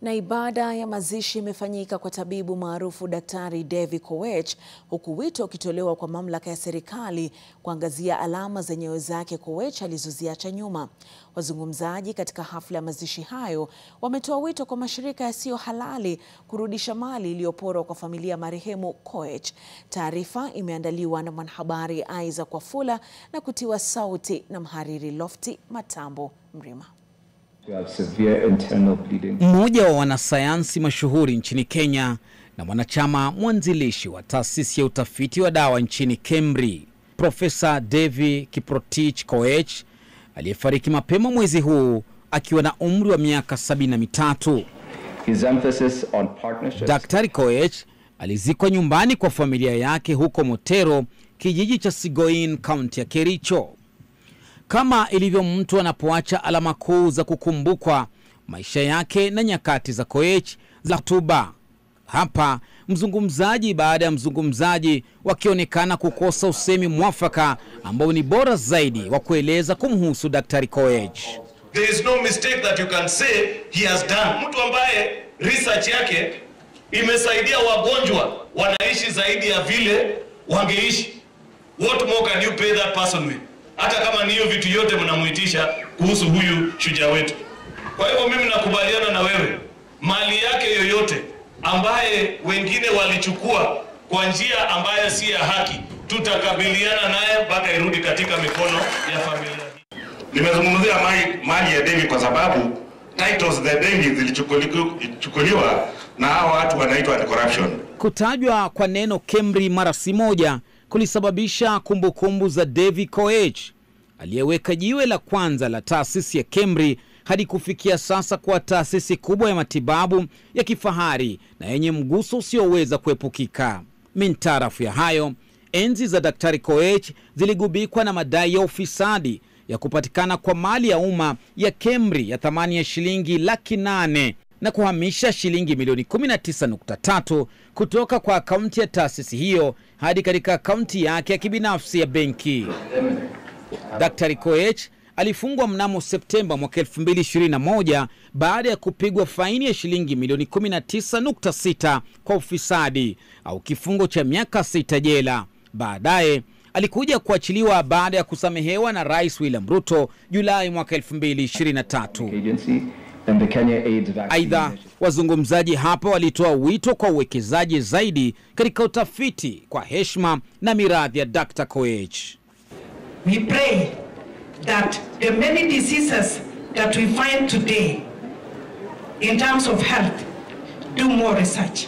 Na ibada ya mazishi imefanyika kwa tabibu maarufu Daktari Devi Koech huku wito ukitolewa kwa mamlaka ya serikali kuangazia alama za nyayo zake Koech alizoziacha nyuma. Wazungumzaji katika hafla ya mazishi hayo wametoa wito kwa mashirika yasiyo halali kurudisha mali iliyoporwa kwa familia ya marehemu Koech. Taarifa imeandaliwa na mwanahabari Isaac Wafula na kutiwa sauti na mhariri Lofti Matambo Mrima. Mmoja wa wanasayansi mashuhuri nchini Kenya na mwanachama mwanzilishi wa taasisi ya utafiti wa dawa nchini KEMRI, Profesa Devi Kiprotich Koech aliyefariki mapema mwezi huu akiwa na umri wa miaka sabini na mitatu. Daktari Koech alizikwa nyumbani kwa familia yake huko Motero, kijiji cha Sigoin, kaunti ya Kericho. Kama ilivyo mtu anapoacha alama kuu za kukumbukwa, maisha yake na nyakati za Koech za hotuba. Hapa mzungumzaji baada ya mzungumzaji wakionekana kukosa usemi mwafaka ambao ni bora zaidi wa kueleza kumhusu Daktari Koech. There is no mistake that you can say he has done. Mtu ambaye research yake imesaidia wagonjwa wanaishi zaidi ya vile wangeishi. What more can you pay that person with? Hata kama ni hiyo vitu yote mnamuitisha kuhusu huyu shujaa wetu. Kwa hivyo mimi nakubaliana na wewe, mali yake yoyote ambaye wengine walichukua kwa njia ambayo si ya haki, tutakabiliana naye mpaka irudi katika mikono ya familia. Nimezungumzia mali, mali ya deni kwa sababu titles za deni zilichukuliwa na hawa watu wanaitwa corruption. Kutajwa kwa neno KEMRI mara si moja kulisababisha kumbukumbu za Davy Koech aliyeweka jiwe la kwanza la taasisi ya KEMRI hadi kufikia sasa kuwa taasisi kubwa ya matibabu ya kifahari na yenye mguso usioweza kuepukika. Mintarafu ya hayo, enzi za Daktari Koech ziligubikwa na madai ya ufisadi ya kupatikana kwa mali ya umma ya KEMRI ya thamani ya shilingi laki nane na kuhamisha shilingi milioni 19.3 kutoka kwa akaunti ya taasisi hiyo hadi katika akaunti yake ya kibinafsi ya benki. dr Koech alifungwa mnamo Septemba mwaka 2021 baada ya kupigwa faini ya shilingi milioni 19.6 kwa ufisadi au kifungo cha miaka sita jela. Baadaye alikuja kuachiliwa baada ya kusamehewa na Rais William Ruto Julai mwaka 2023. Aidha, wazungumzaji hapa walitoa wito kwa uwekezaji zaidi katika utafiti kwa heshima na miradhi ya Dr. Koech. We pray that the many diseases that we find today in terms of health do more research